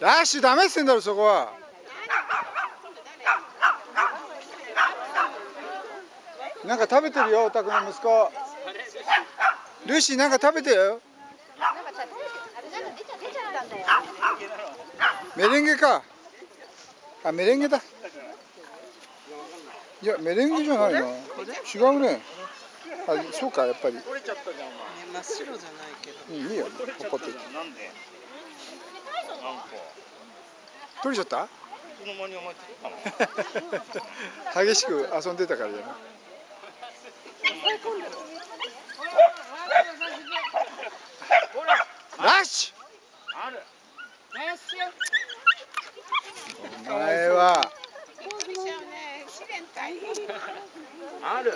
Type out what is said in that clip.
ラッシュダメっつってんだろそこは。なんか食べてるよお宅の息子。ルーシーなんか食べてよ。メレンゲか。あメレンゲだ。いやメレンゲじゃないな。違うね。あそうかやっぱり。取れちゃったじゃんお前。真っ白じゃないけどいいいいよ。怒ってなんでなんか取れちゃった？激しく遊んでたからじゃな。いラッシある。ュお前は。ある